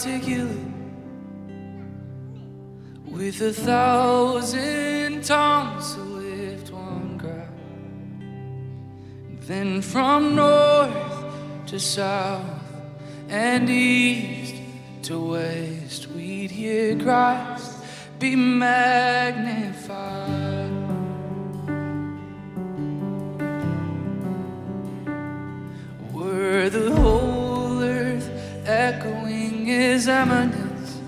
articulate with a thousand tongues to lift one cry. Then from north to south and east to west, we'd hear Christ be magnified. His eminence,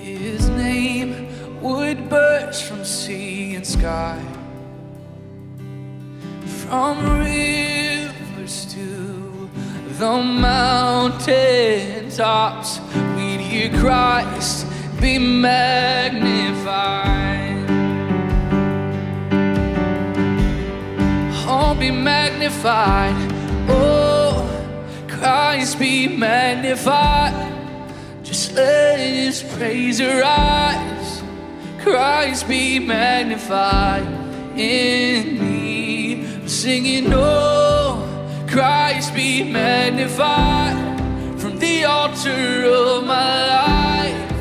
his name would burst from sea and sky, from rivers to the mountain tops. We'd hear Christ be magnified. Oh, be magnified. Oh, Christ be magnified. Just let his praise arise. Christ be magnified in me. Singing, oh, Christ be magnified from the altar of my life.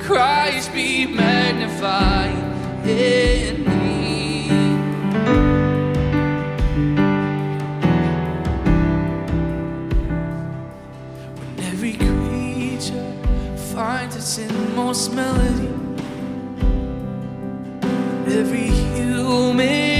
Christ be magnified in me. Inmost melody, every human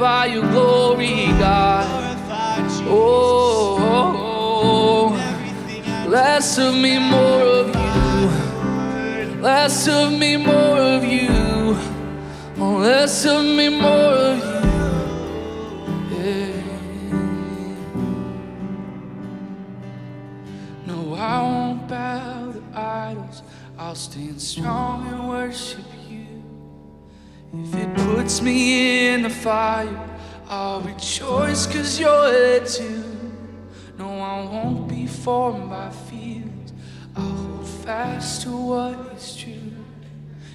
magnify your glory, God? Oh, less of me, more of you. Less of me, more of you. Oh, less of me, more of you. No, I won't bow to idols. I'll stand strong me in the fire, I'll rejoice cause you're there too. No, I won't be formed by feelings. I'll hold fast to what is true.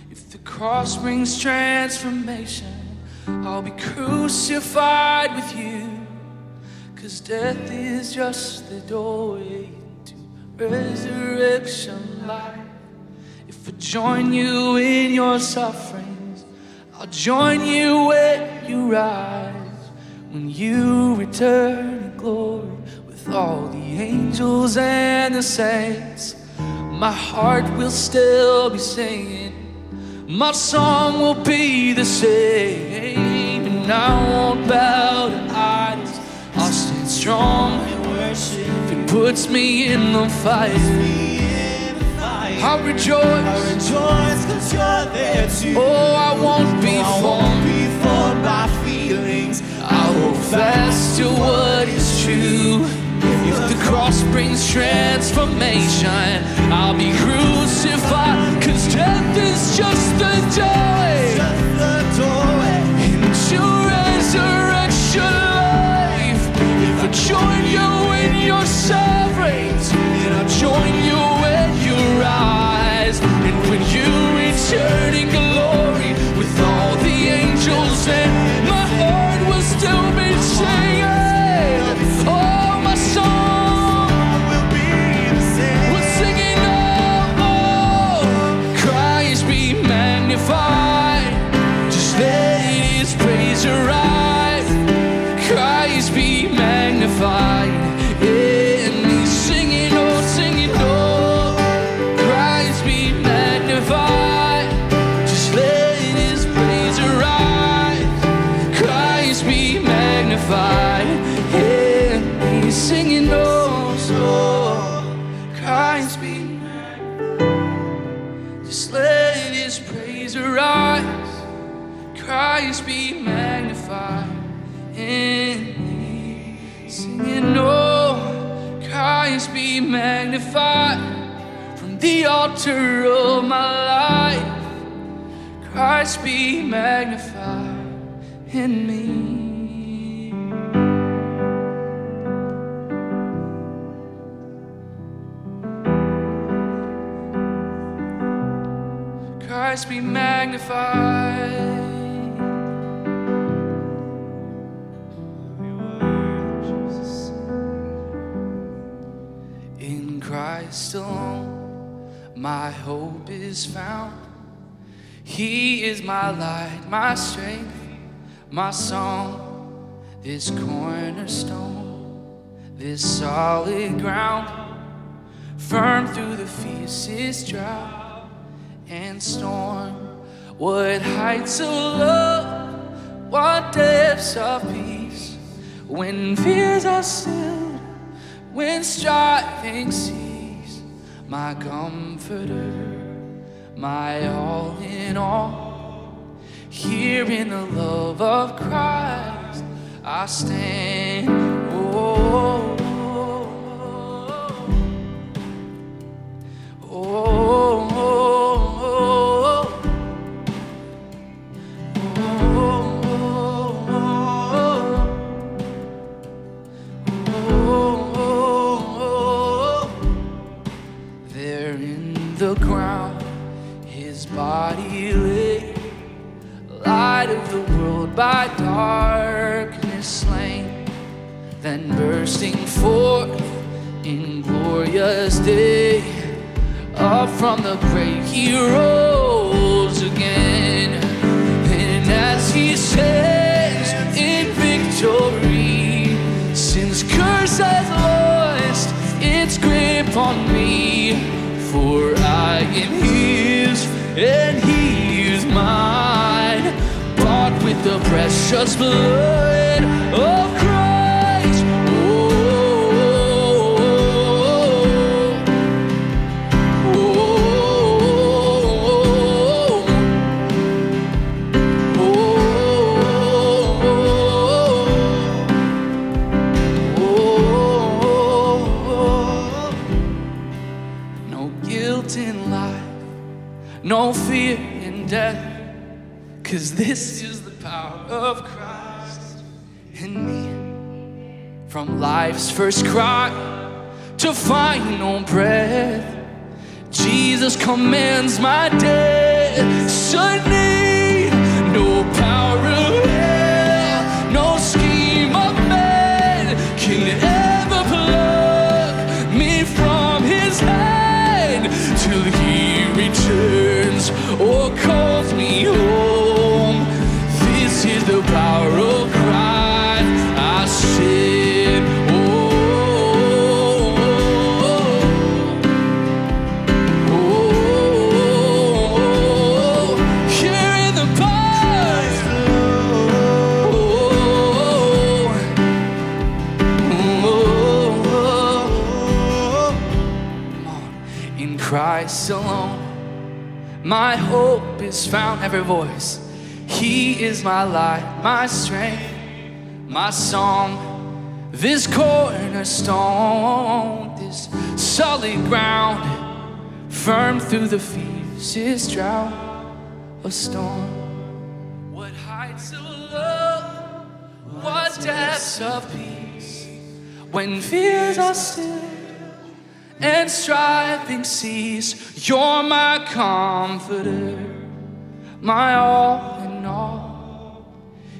If the cross brings transformation, I'll be crucified with you. Cause death is just the doorway to resurrection life. If I join you in your sufferings, I'll join you when you rise. When you return in glory with all the angels and the saints, my heart will still be singing. My song will be the same, and I won't bow to idols. I'll stand strong and worship. It puts me in the fight, I'll rejoice. I'll rejoice cause you're there too. Oh, I won't be I won't be formed by feelings. I hold fast to what is true. If the cross brings transformation, I'll be crucified. Cause death is just the doorway Just the doorway. into resurrection life. If I join you in your sufferings, My strength, my song, this cornerstone, this solid ground, firm through the fiercest drought and storm. What heights of love, what depths of peace, when fears are stilled, when striving cease, my comforter my all in all. Here in the love of Christ, I stand. Oh, the world by darkness slain, then bursting forth in glorious day, up from the grave he rose again, and as he stands in victory, since curse has lost its grip on me, for I am his and the precious blood of Christ. Oh, oh, oh, no guilt in life no fear in death, cause this From life's first cry to final breath, Jesus commands my destiny. My hope is found. Every voice, He is my light, my strength, my song, this cornerstone, this solid ground, firm through the fiercest drought of storm. What heights of love, what depths of peace, when fears are still and striving cease. You're my comforter, my all in all.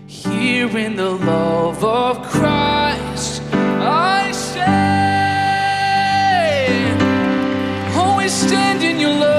Here in the love of Christ, I stand. Always stand in your love,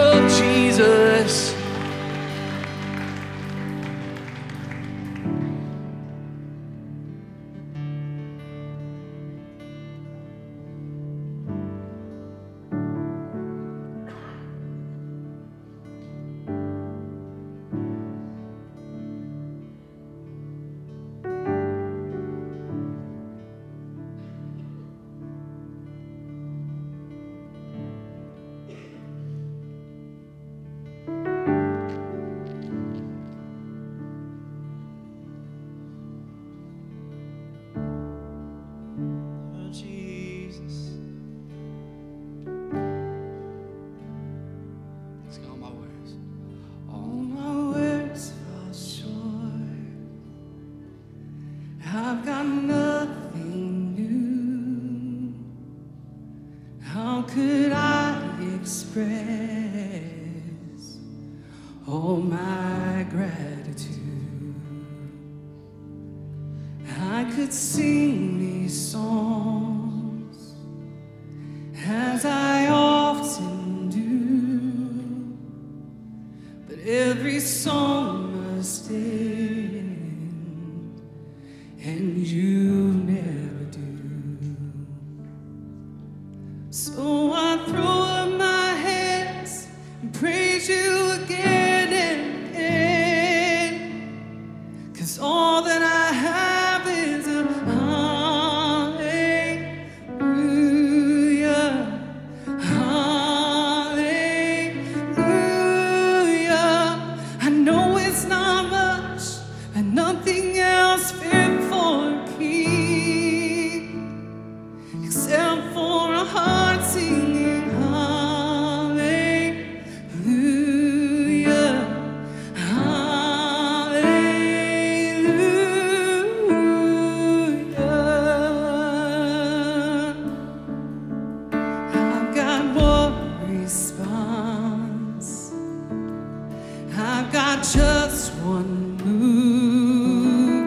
Just one move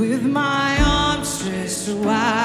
with my arms stretched wide.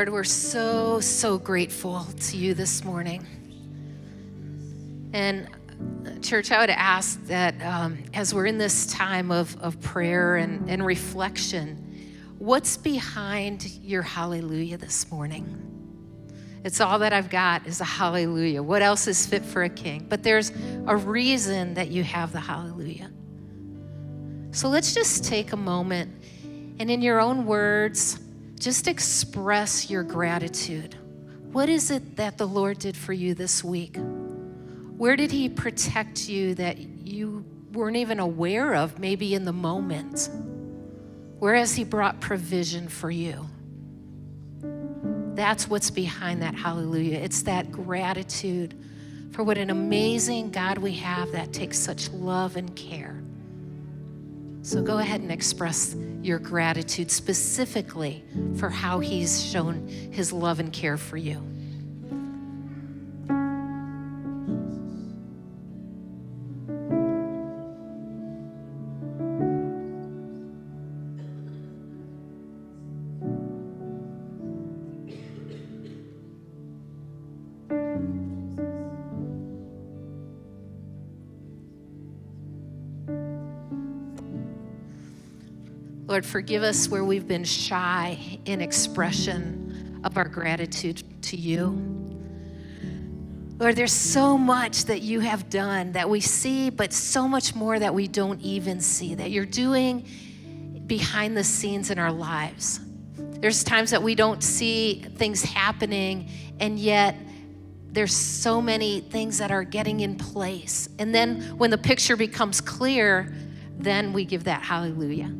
Lord, we're so, so grateful to you this morning. And, uh, church, I would ask that um, as we're in this time of, of prayer and, and reflection, what's behind your hallelujah this morning? It's all that I've got is a hallelujah. What else is fit for a king? But there's a reason that you have the hallelujah. So let's just take a moment and, in your own words, just express your gratitude. What is it that the Lord did for you this week? Where did He protect you that you weren't even aware of, maybe in the moment? Where has He brought provision for you? That's what's behind that hallelujah. It's that gratitude for what an amazing God we have that takes such love and care. So go ahead and express your gratitude specifically for how He's shown His love and care for you. Lord, forgive us where we've been shy in expression of our gratitude to you. Lord, there's so much that you have done that we see, but so much more that we don't even see, that you're doing behind the scenes in our lives. There's times that we don't see things happening, and yet there's so many things that are getting in place. And then when the picture becomes clear, then we give that hallelujah.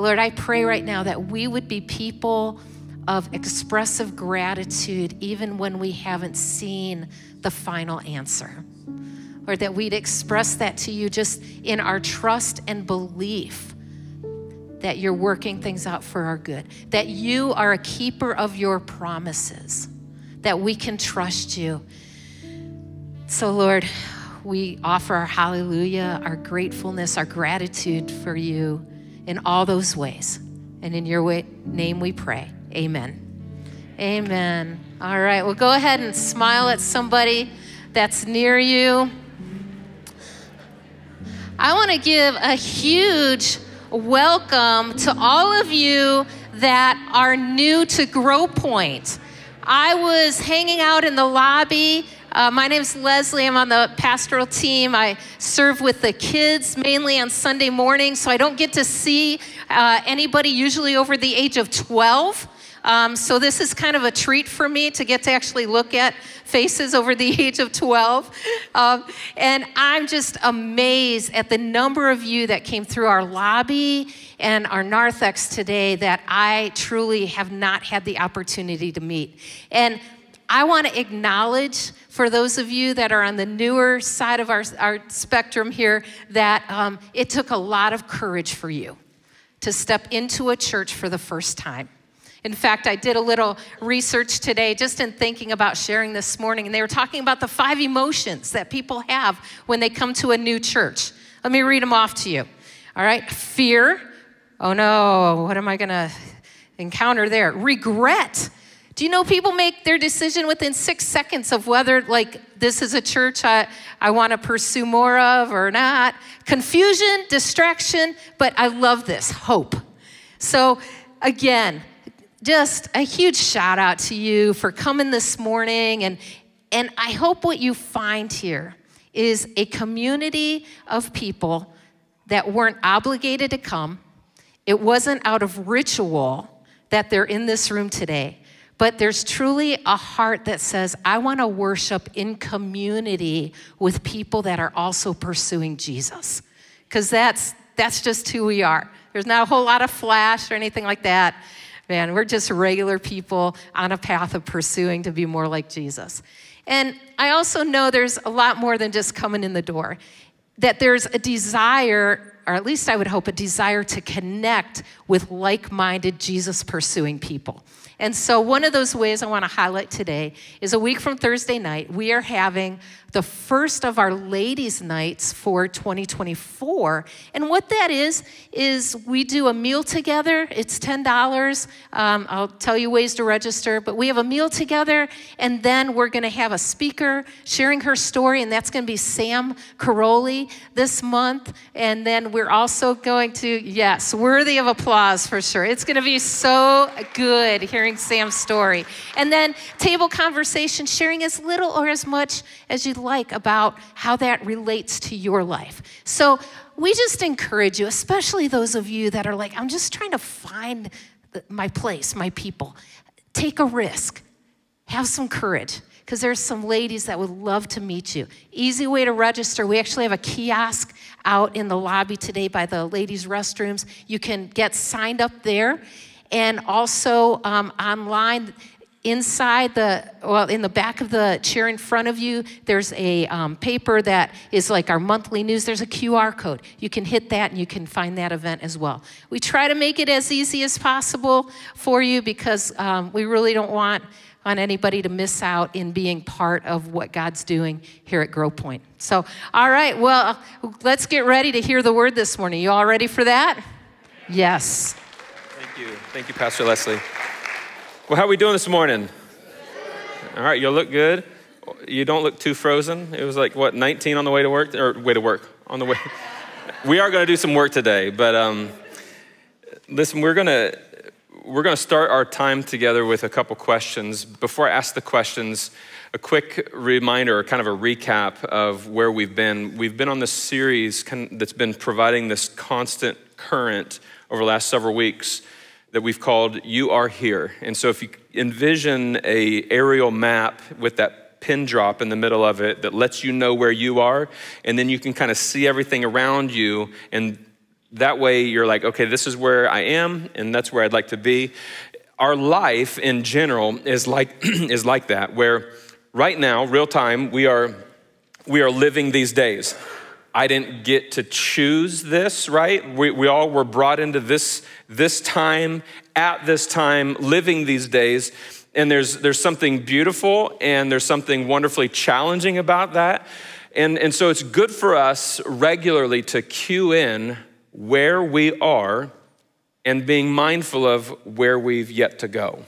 Lord, I pray right now that we would be people of expressive gratitude even when we haven't seen the final answer. Or that we'd express that to you just in our trust and belief that you're working things out for our good, that you are a keeper of your promises, that we can trust you. So, Lord, we offer our hallelujah, our gratefulness, our gratitude for you in all those ways. And in your way, name we pray. Amen. Amen. All right, well, go ahead and smile at somebody that's near you. I want to give a huge welcome to all of you that are new to GrowPoint. I was hanging out in the lobby. Uh, my name is Leslie. I'm on the pastoral team. I serve with the kids mainly on Sunday mornings, so I don't get to see uh, anybody usually over the age of 12. Um, so this is kind of a treat for me to get to actually look at faces over the age of 12. Um, and I'm just amazed at the number of you that came through our lobby and our narthex today that I truly have not had the opportunity to meet. And I want to acknowledge for those of you that are on the newer side of our, our spectrum here that um, it took a lot of courage for you to step into a church for the first time. In fact, I did a little research today just in thinking about sharing this morning, and they were talking about the five emotions that people have when they come to a new church. Let me read them off to you. All right, fear. Oh no, what am I going to encounter there? Regret. Do you know people make their decision within six seconds of whether, like, this is a church I, I want to pursue more of or not? Confusion, distraction, but I love this hope. So, again, just a huge shout out to you for coming this morning. And, and I hope what you find here is a community of people that weren't obligated to come. It wasn't out of ritual that they're in this room today, but there's truly a heart that says, I want to worship in community with people that are also pursuing Jesus. Because that's, that's just who we are. There's not a whole lot of flash or anything like that. Man, we're just regular people on a path of pursuing to be more like Jesus. And I also know there's a lot more than just coming in the door, that there's a desire, or at least I would hope, a desire to connect with like minded Jesus pursuing people. And so, one of those ways I want to highlight today is a week from Thursday night, we are having the first of our ladies' nights for 2024. And what that is, is we do a meal together. It's $10. Um, I'll tell you ways to register, but we have a meal together, and then we're going to have a speaker sharing her story, and that's going to be Sam Caroli this month. And then we're also going to, yes, worthy of applause for sure. It's going to be so good hearing Sam's story. And then table conversation, sharing as little or as much as you'd like about how that relates to your life. So we just encourage you, especially those of you that are like, I'm just trying to find my place, my people. Take a risk, have some courage because there's some ladies that would love to meet you. Easy way to register. We actually have a kiosk out in the lobby today by the ladies' restrooms. You can get signed up there. And also um, online, inside the well in the back of the chair in front of you there's a um, paper that is like our monthly news. There's a qr code. You can hit that and you can find that event as well. We try to make it as easy as possible for you because um, we really don't want on anybody to miss out in being part of what god's doing here at GrowPoint. So all right well let's get ready to hear the word this morning. You all ready for that? Yes thank you thank you pastor leslie well, how are we doing this morning? All right, you look good. You don't look too frozen. It was like, what, 19 on the way to work? Or way to work, on the way. we are going to do some work today, but um, listen, we're going to. We're going to start our time together with a couple questions. Before I ask the questions, a quick reminder, kind of a recap of where we've been. We've been on this series that's been providing this constant current over the last several weeks that we've called You Are Here. And so if you envision a aerial map with that pin drop in the middle of it that lets you know where you are, and then you can kind of see everything around you and that way you're like, okay, this is where I am and that's where I'd like to be. Our life in general is like is like that where right now, real time, we are we are living these days. I didn't get to choose this, right? We, we all were brought into this, this time, at this time, living these days. And there's, there's something beautiful and there's something wonderfully challenging about that. And, and so it's good for us regularly to cue in where we are and being mindful of where we've yet to go.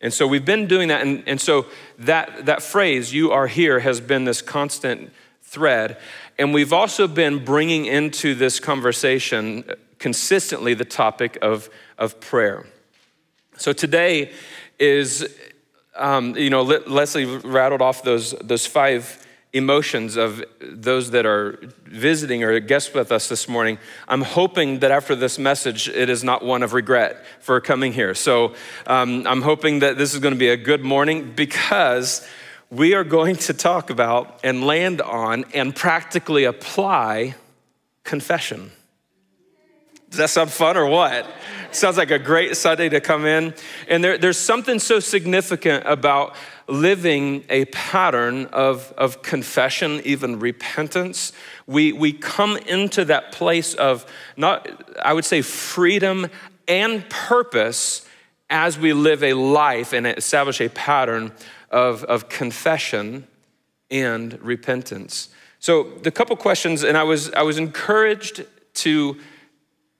And so we've been doing that. And, and so that, that phrase, you are here, has been this constant thread. And we've also been bringing into this conversation consistently the topic of, of prayer. So today is, um, you know, Leslie rattled off those, those five emotions of those that are visiting or guests with us this morning. I'm hoping that after this message, it is not one of regret for coming here. So um, I'm hoping that this is going to be a good morning because we are going to talk about and land on and practically apply confession. Does that sound fun or what? Sounds like a great Sunday to come in. And there, there's something so significant about living a pattern of, of confession, even repentance. We, we come into that place of not, I would say, freedom and purpose as we live a life and establish a pattern of, of confession and repentance. So the couple questions, and I was I was encouraged to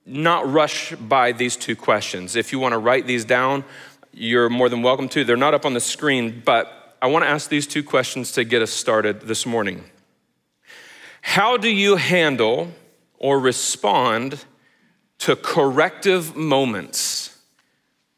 not rush by these two questions. If you want to write these down, you're more than welcome to. They're not up on the screen, but I want to ask these two questions to get us started this morning. How do you handle or respond to corrective moments?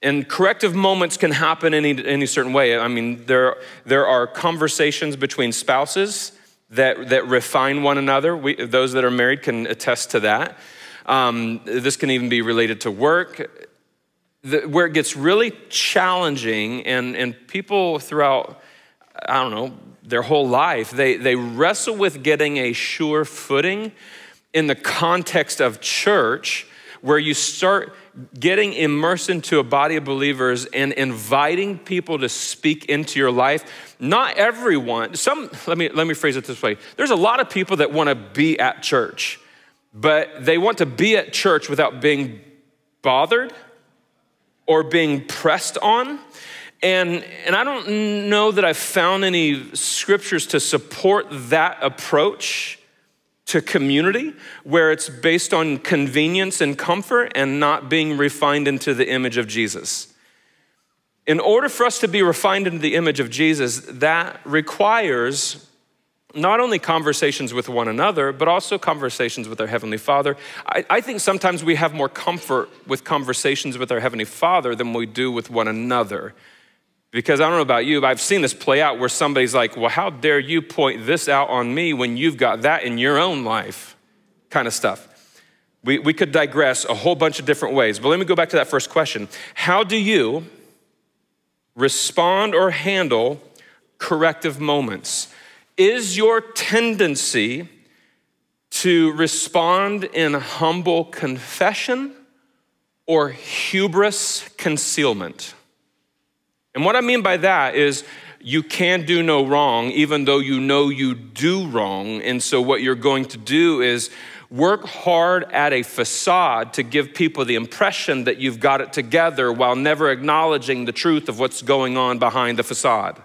And corrective moments can happen any, any certain way. I mean, there, there are conversations between spouses that, that refine one another. We, those that are married can attest to that. Um, this can even be related to work, the, where it gets really challenging, and, and people throughout, I don't know, their whole life, they, they wrestle with getting a sure footing in the context of church, where you start getting immersed into a body of believers and inviting people to speak into your life. Not everyone, some, let me, let me phrase it this way there's a lot of people that want to be at church, but they want to be at church without being bothered or being pressed on. And, and I don't know that I've found any scriptures to support that approach to community where it's based on convenience and comfort and not being refined into the image of Jesus. In order for us to be refined into the image of Jesus, that requires not only conversations with one another, but also conversations with our Heavenly Father. I, I, think sometimes we have more comfort with conversations with our Heavenly Father than we do with one another. Because I don't know about you, but I've seen this play out where somebody's like, well, how dare you point this out on me when you've got that in your own life? Kind of stuff. We, we could digress a whole bunch of different ways, but let me go back to that first question. How do you respond or handle corrective moments? Is your tendency to respond in humble confession or hubris concealment? And what I mean by that is you can do no wrong, even though you know you do wrong. And so, what you're going to do is work hard at a facade to give people the impression that you've got it together while never acknowledging the truth of what's going on behind the facade.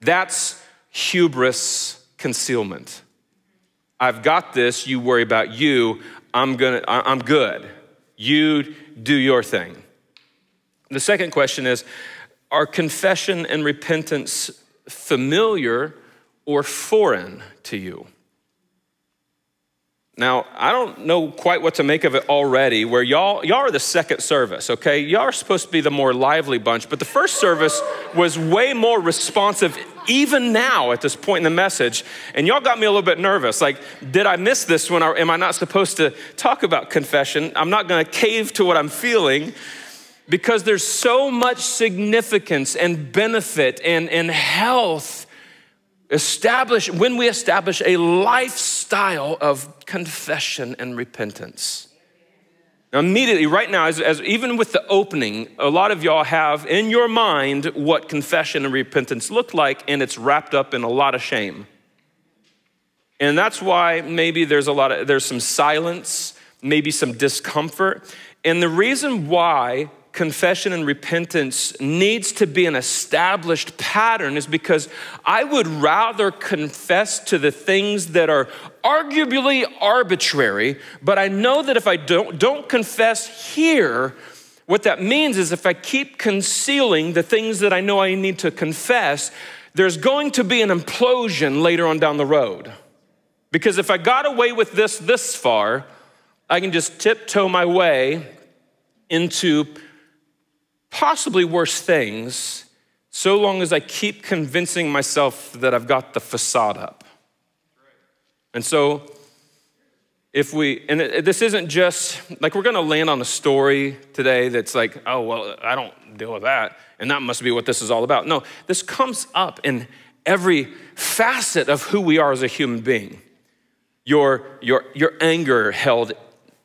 That's hubris concealment. I've got this, you worry about you, I'm gonna I'm good. You do your thing. The second question is are confession and repentance familiar or foreign to you? Now, I don't know quite what to make of it already, where y'all, y'all are the second service, okay? Y'all are supposed to be the more lively bunch, but the first service was way more responsive, even now at this point in the message. And y'all got me a little bit nervous. Like, did I miss this one, or am I not supposed to talk about confession? I'm not gonna cave to what I'm feeling because there's so much significance and benefit and, and health establish when we establish a lifestyle of confession and repentance now immediately right now as, as, even with the opening a lot of y'all have in your mind what confession and repentance look like and it's wrapped up in a lot of shame And that's why maybe there's a lot of there's some silence, maybe some discomfort. And the reason why confession and repentance needs to be an established pattern is because I would rather confess to the things that are arguably arbitrary, but I know that if I don't, don't confess here, what that means is if I keep concealing the things that I know I need to confess, there's going to be an implosion later on down the road. Because if I got away with this this far, I can just tiptoe my way into possibly worse things so long as I keep convincing myself that I've got the facade up. And so, if we, and this isn't just like we're gonna land on a story today that's like, oh, well, I don't deal with that, and that must be what this is all about. No, this comes up in every facet of who we are as a human being. Your, your, your anger held,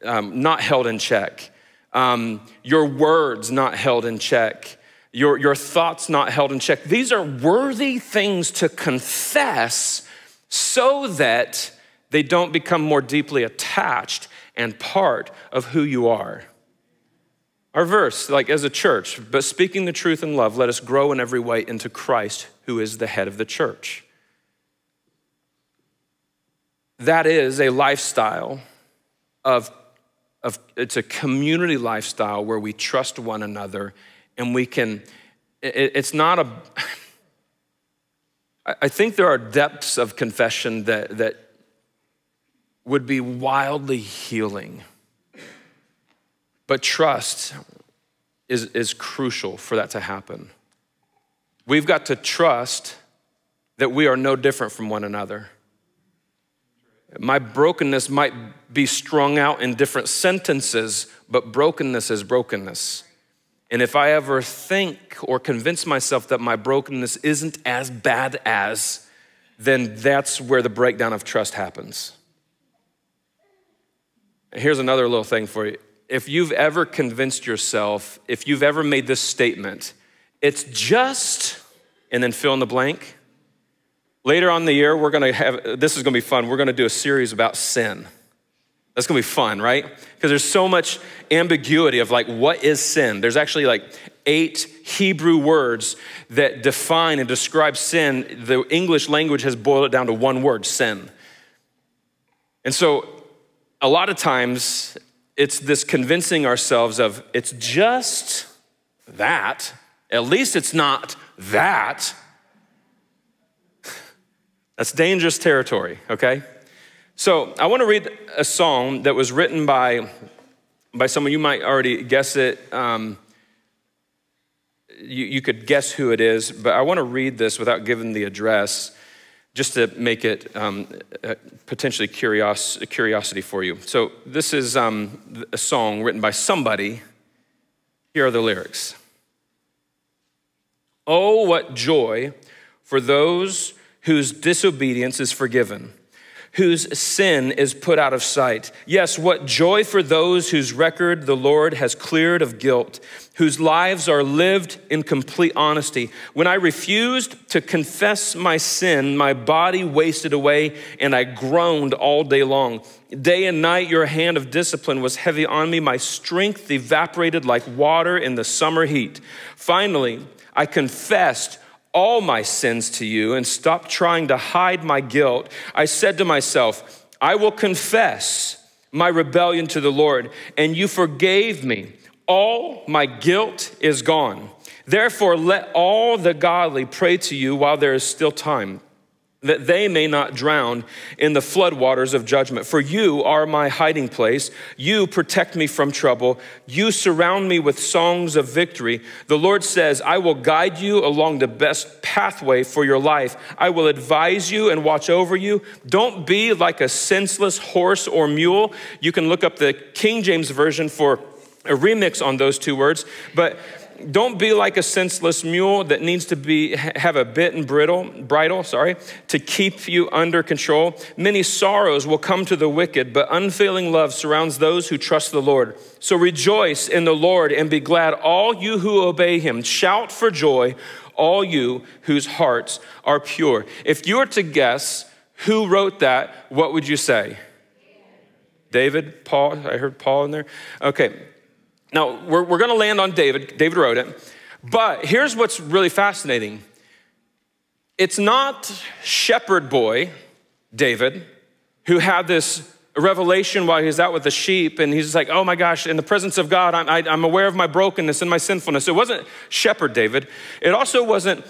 um, not held in check um, your words not held in check, your, your thoughts not held in check. These are worthy things to confess so that they don't become more deeply attached and part of who you are. Our verse, like as a church, but speaking the truth in love, let us grow in every way into Christ, who is the head of the church. That is a lifestyle of of it's a community lifestyle where we trust one another and we can it, it's not a i think there are depths of confession that that would be wildly healing. But trust is, is crucial for that to happen. We've got to trust that we are no different from one another my brokenness might be strung out in different sentences, but brokenness is brokenness. And if I ever think or convince myself that my brokenness isn't as bad as, then that's where the breakdown of trust happens. Here's another little thing for you. If you've ever convinced yourself, if you've ever made this statement, it's just, and then fill in the blank, Later on the year, we're gonna have, this is gonna be fun. We're gonna do a series about sin. That's gonna be fun, right? Because there's so much ambiguity of like, what is sin? There's actually like eight Hebrew words that define and describe sin. The English language has boiled it down to one word sin. And so, a lot of times, it's this convincing ourselves of it's just that. At least it's not that. That's dangerous territory, okay? So I want to read a song that was written by, by someone, you might already guess it. Um, you, you could guess who it is, but I want to read this without giving the address just to make it um, potentially curios- curiosity for you. So this is um, a song written by somebody. Here are the lyrics. Oh, what joy for those whose disobedience is forgiven, whose sin is put out of sight. Yes, what joy for those whose record the Lord has cleared of guilt, whose lives are lived in complete honesty. When I refused to confess my sin, my body wasted away and I groaned all day long. Day and night, your hand of discipline was heavy on me. My strength evaporated like water in the summer heat. Finally, I confessed all my sins to you and stop trying to hide my guilt, I said to myself, I will confess my rebellion to the Lord, and you forgave me. All my guilt is gone. Therefore, let all the godly pray to you while there is still time that they may not drown in the floodwaters of judgment. For you are my hiding place. You protect me from trouble. You surround me with songs of victory. The Lord says, I will guide you along the best pathway for your life. I will advise you and watch over you. Don't be like a senseless horse or mule. You can look up the King James Version for a remix on those two words, but don't be like a senseless mule that needs to be have a bit and brittle bridle sorry to keep you under control. Many sorrows will come to the wicked but unfailing love surrounds those who trust the lord. So rejoice in the lord and be glad all you who obey him. Shout for joy all you whose hearts are pure. If you were to guess who wrote that, what would you say? David, Paul, I heard Paul in there. Okay, now we're, we're gonna land on David. David wrote it. But here's what's really fascinating it's not shepherd boy, David, who had this revelation while he's out with the sheep, and he's like, oh my gosh, in the presence of God, I'm, I, am i am aware of my brokenness and my sinfulness. It wasn't shepherd David. It also wasn't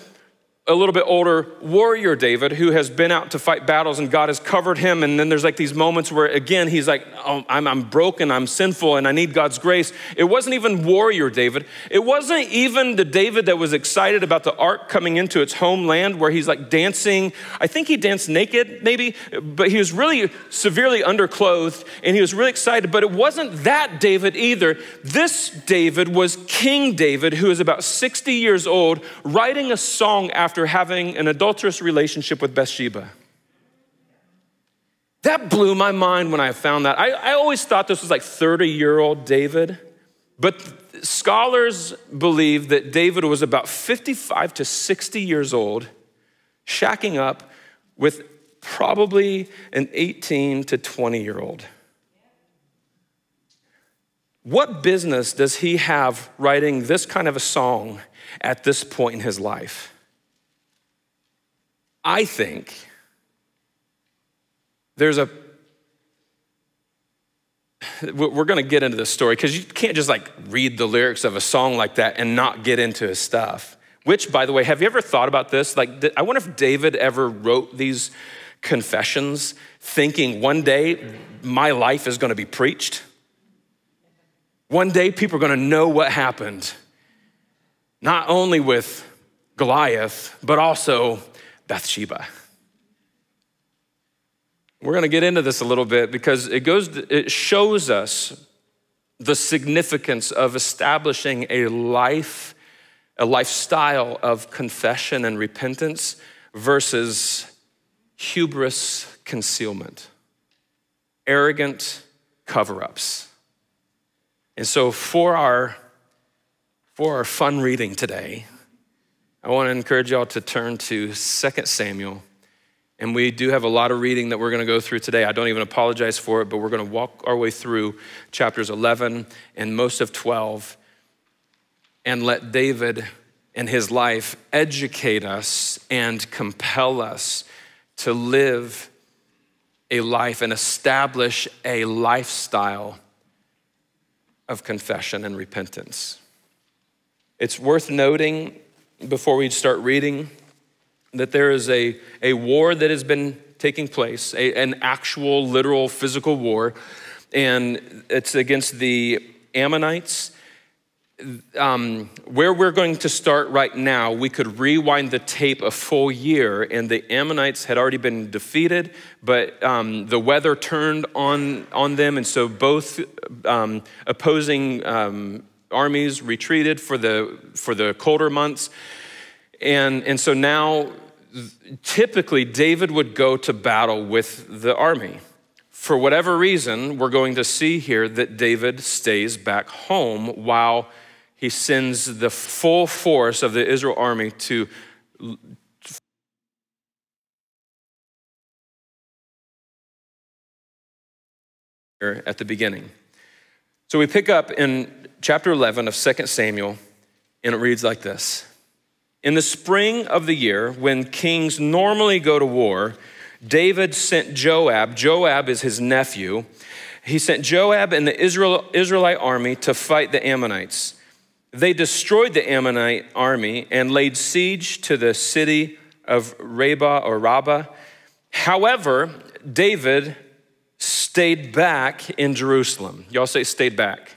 a little bit older warrior David who has been out to fight battles and God has covered him. And then there's like these moments where, again, he's like, oh, I'm, I'm broken, I'm sinful, and I need God's grace. It wasn't even warrior David. It wasn't even the David that was excited about the ark coming into its homeland where he's like dancing. I think he danced naked, maybe, but he was really severely underclothed and he was really excited. But it wasn't that David either. This David was King David, who is about 60 years old, writing a song after after having an adulterous relationship with Bathsheba. That blew my mind when I found that. I, I always thought this was like 30 year old David, but scholars believe that David was about 55 to 60 years old, shacking up with probably an 18 to 20 year old. What business does he have writing this kind of a song at this point in his life? I think there's a we're going to get into this story because you can't just like read the lyrics of a song like that and not get into his stuff. Which, by the way, have you ever thought about this? Like, I wonder if David ever wrote these confessions thinking one day my life is going to be preached. One day people are going to know what happened, not only with Goliath, but also Bathsheba. We're going to get into this a little bit because it goes it shows us the significance of establishing a life a lifestyle of confession and repentance versus hubris concealment arrogant cover-ups and so for our for our fun reading today I want to encourage y'all to turn to 2 Samuel. And we do have a lot of reading that we're going to go through today. I don't even apologize for it, but we're going to walk our way through chapters 11 and most of 12 and let David and his life educate us and compel us to live a life and establish a lifestyle of confession and repentance. It's worth noting before we start reading that there is a, a war that has been taking place, a, an actual, literal, physical war, and it's against the Ammonites. Um, where we're going to start right now, we could rewind the tape a full year, and the Ammonites had already been defeated, but um, the weather turned on, on them, and so both um, opposing um, armies retreated for the, for the colder months. And, and so now, typically, David would go to battle with the army. For whatever reason, we're going to see here that David stays back home while he sends the full force of the Israel army to at the beginning. So we pick up in chapter 11 of 2 Samuel, and it reads like this In the spring of the year, when kings normally go to war, David sent Joab, Joab is his nephew, he sent Joab and the Israel, Israelite army to fight the Ammonites. They destroyed the Ammonite army and laid siege to the city of Rabbah or Rabbah. However, David stayed back in Jerusalem. Y'all say stayed back.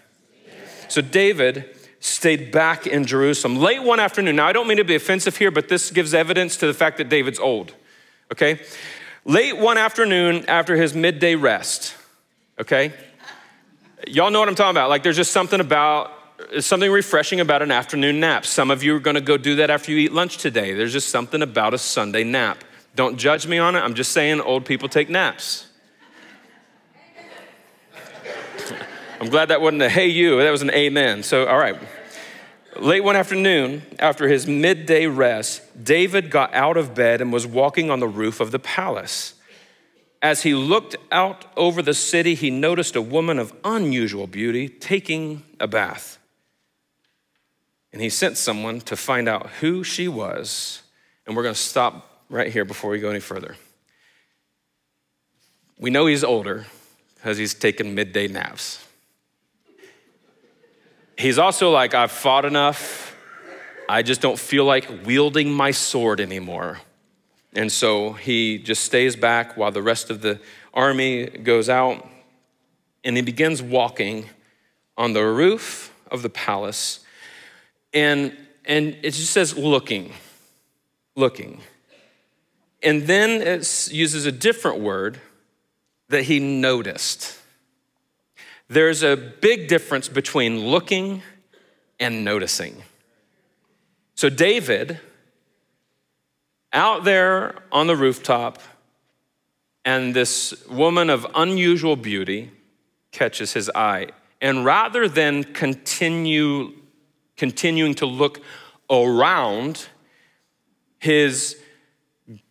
So David stayed back in Jerusalem late one afternoon. Now, I don't mean to be offensive here, but this gives evidence to the fact that David's old, okay? Late one afternoon after his midday rest, okay? Y'all know what I'm talking about. Like, there's just something about, something refreshing about an afternoon nap. Some of you are gonna go do that after you eat lunch today. There's just something about a Sunday nap. Don't judge me on it. I'm just saying old people take naps. I'm glad that wasn't a hey you, that was an amen. So, all right. Late one afternoon, after his midday rest, David got out of bed and was walking on the roof of the palace. As he looked out over the city, he noticed a woman of unusual beauty taking a bath. And he sent someone to find out who she was. And we're going to stop right here before we go any further. We know he's older because he's taken midday naps. He's also like, I've fought enough. I just don't feel like wielding my sword anymore. And so he just stays back while the rest of the army goes out. And he begins walking on the roof of the palace. And, and it just says looking, looking. And then it uses a different word that he noticed. There's a big difference between looking and noticing. So, David, out there on the rooftop, and this woman of unusual beauty catches his eye. And rather than continue, continuing to look around, his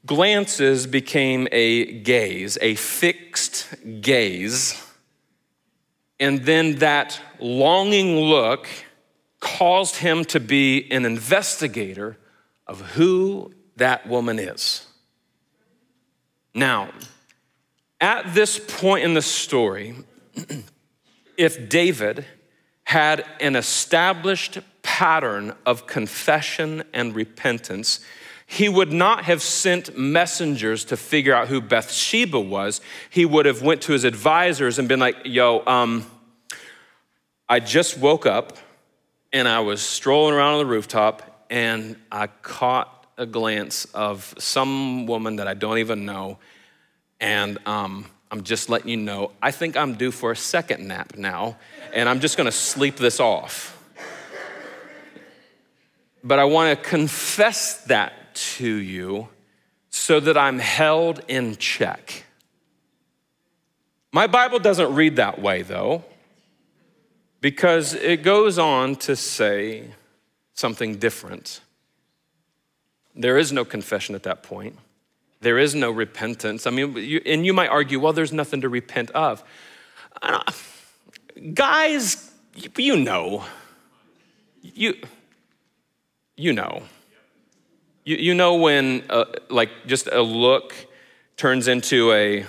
glances became a gaze, a fixed gaze. And then that longing look caused him to be an investigator of who that woman is. Now, at this point in the story, if David had an established pattern of confession and repentance, he would not have sent messengers to figure out who Bathsheba was. He would have went to his advisors and been like, "Yo, um, I just woke up and I was strolling around on the rooftop and I caught a glance of some woman that I don't even know, and um, I'm just letting you know, I think I'm due for a second nap now, and I'm just gonna sleep this off. But I wanna confess that to you so that I'm held in check. My Bible doesn't read that way, though, because it goes on to say something different. There is no confession at that point. There is no repentance. I mean, you, and you might argue, well, there's nothing to repent of. Guys, you know. You, you know. You, you know when, uh, like, just a look turns into a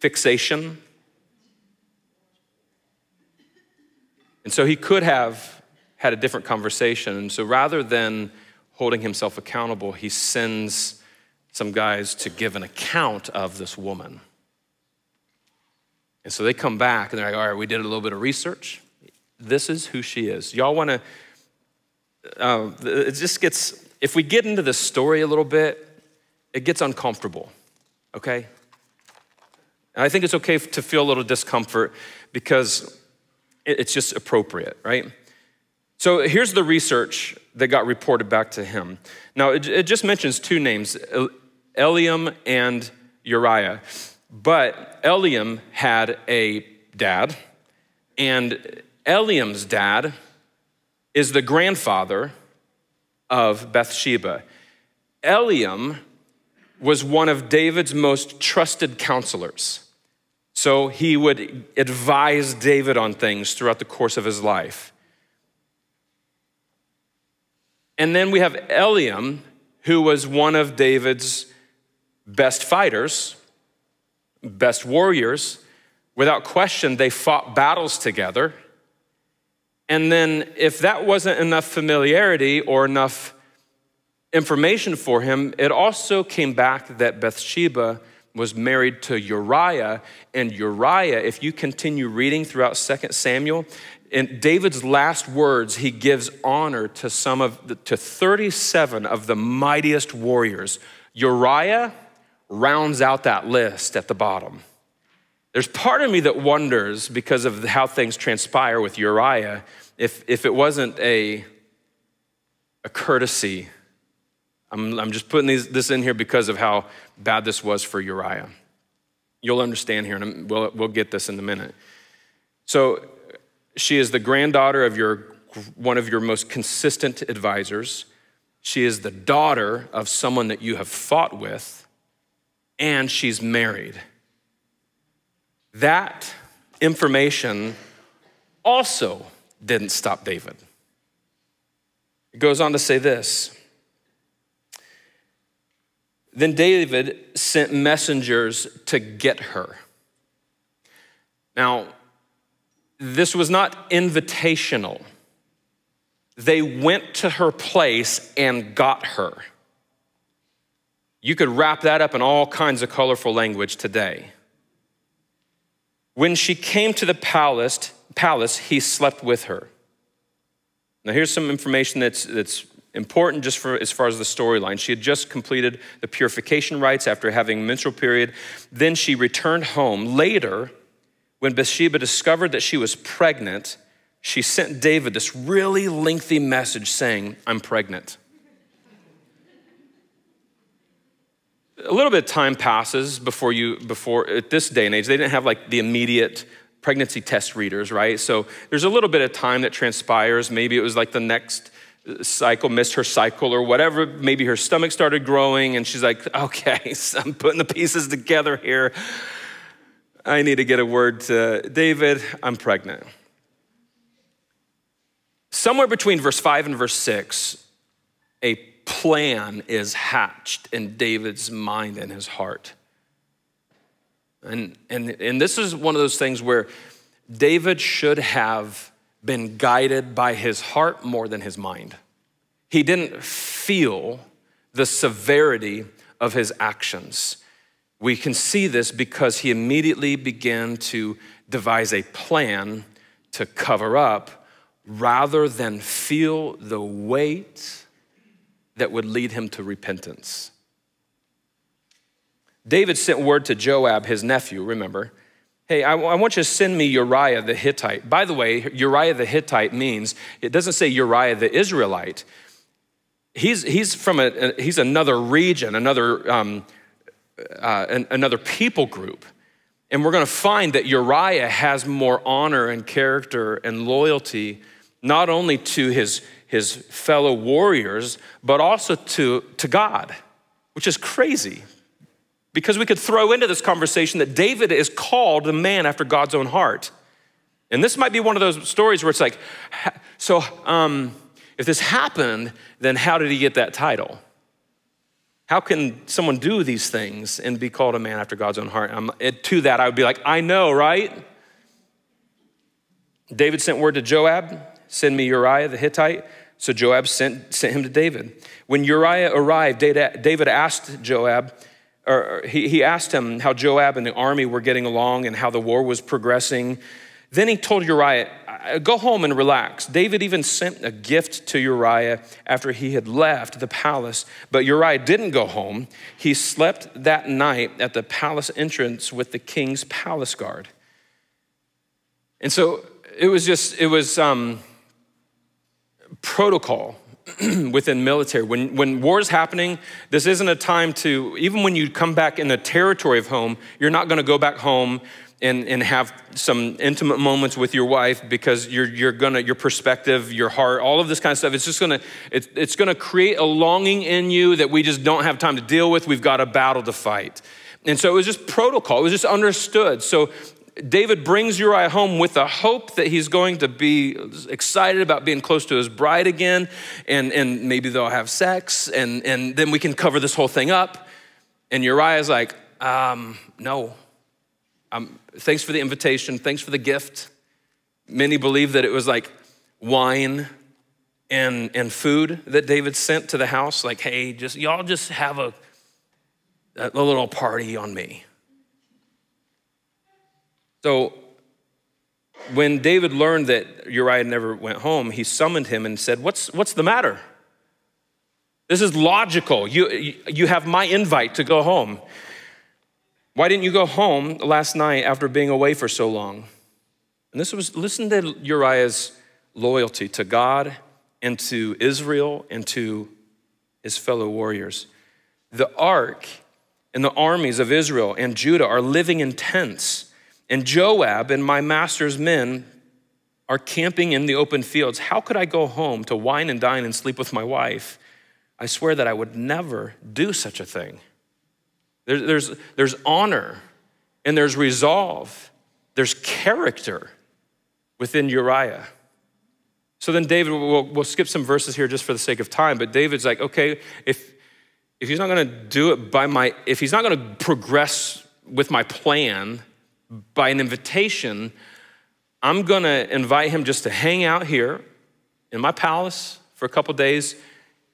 fixation. And so he could have had a different conversation. And so rather than holding himself accountable, he sends some guys to give an account of this woman. And so they come back and they're like, all right, we did a little bit of research. This is who she is. Y'all want to, uh, it just gets, if we get into the story a little bit, it gets uncomfortable, okay? And I think it's okay to feel a little discomfort because it's just appropriate, right? So here's the research that got reported back to him. Now, it, it just mentions two names, Eliam and Uriah. But Eliam had a dad, and Eliam's dad is the grandfather of Bathsheba. Eliam was one of David's most trusted counselors. So he would advise David on things throughout the course of his life. And then we have Eliam, who was one of David's best fighters, best warriors. Without question, they fought battles together. And then, if that wasn't enough familiarity or enough information for him, it also came back that Bathsheba was married to Uriah. And Uriah, if you continue reading throughout 2 Samuel, in David's last words, he gives honor to some of the, to 37 of the mightiest warriors. Uriah rounds out that list at the bottom. There's part of me that wonders because of how things transpire with Uriah, if, if it wasn't a, a courtesy. I'm, I'm just putting these, this in here because of how bad this was for Uriah. You'll understand here, and we'll, we'll get this in a minute. So she is the granddaughter of your, one of your most consistent advisors. She is the daughter of someone that you have fought with. and she's married. That information also didn't stop David. It goes on to say this. Then David sent messengers to get her. Now, this was not invitational. They went to her place and got her. You could wrap that up in all kinds of colorful language today. When she came to the palace, palace, he slept with her. Now, here's some information that's, that's important just for as far as the storyline. She had just completed the purification rites after having a menstrual period. Then she returned home. Later, when Bathsheba discovered that she was pregnant, she sent David this really lengthy message saying, I'm pregnant. a little bit of time passes before you before at this day and age they didn't have like the immediate pregnancy test readers right? So there's a little bit of time that transpires. Maybe it was like the next uh, cycle missed her cycle or whatever. Maybe her stomach started growing and she's like okay so i'm putting the pieces together here. I need to get a word to david. I'm pregnant. Somewhere between verse 5 and verse 6 a plan is hatched in David's mind and his heart. And, and, and this is one of those things where David should have been guided by his heart more than his mind. He didn't feel the severity of his actions. We can see this because he immediately began to devise a plan to cover up rather than feel the weight that would lead him to repentance. David sent word to Joab, his nephew, remember, hey, I, I, want you to send me Uriah the Hittite. By the way, Uriah the Hittite means, it doesn't say Uriah the Israelite. He's, he's from a, he's another region, another, um, uh, an, another people group. And we're going to find that Uriah has more honor and character and loyalty, not only to his, his fellow warriors, but also to, to God, which is crazy. Because we could throw into this conversation that David is called the man after God's own heart. And this might be one of those stories where it's like, so um, if this happened, then how did he get that title? How can someone do these things and be called a man after God's own heart? Um, to that, I would be like, I know, right? David sent word to Joab, send me Uriah the Hittite. So Joab sent, sent him to David. When Uriah arrived, David asked Joab, or he, he asked him how Joab and the army were getting along and how the war was progressing. Then he told Uriah, Go home and relax. David even sent a gift to Uriah after he had left the palace, but Uriah didn't go home. He slept that night at the palace entrance with the king's palace guard. And so it was just, it was, um, protocol within military. When, when war is happening, this isn't a time to, even when you come back in the territory of home, you're not gonna go back home and, and have some intimate moments with your wife because you're, you're gonna, your perspective, your heart, all of this kind of stuff, it's just gonna, it's, it's gonna create a longing in you that we just don't have time to deal with. We've got a battle to fight. And so it was just protocol, it was just understood. So David brings Uriah home with the hope that he's going to be excited about being close to his bride again, and, and maybe they'll have sex, and, and then we can cover this whole thing up. And Uriah's like, um, no. Um, thanks for the invitation, thanks for the gift. Many believe that it was like wine and, and food that David sent to the house, like, hey, just y'all just have a, a little party on me. So when David learned that Uriah never went home, he summoned him and said, What's, what's the matter? This is logical. You, you have my invite to go home. Why didn't you go home last night after being away for so long? And this was, listen to Uriah's loyalty to God and to Israel and to his fellow warriors. The ark and the armies of Israel and Judah are living in tents and Joab and my master's men are camping in the open fields. How could I go home to wine and dine and sleep with my wife? I swear that I would never do such a thing. There- There's, there's honor and there's resolve, there's character within Uriah. So then David, we'll, we'll skip some verses here just for the sake of time, but David's like, okay, if, if he's not gonna do it by my, if he's not gonna progress with my plan by an invitation, I'm gonna invite him just to hang out here in my palace for a couple days.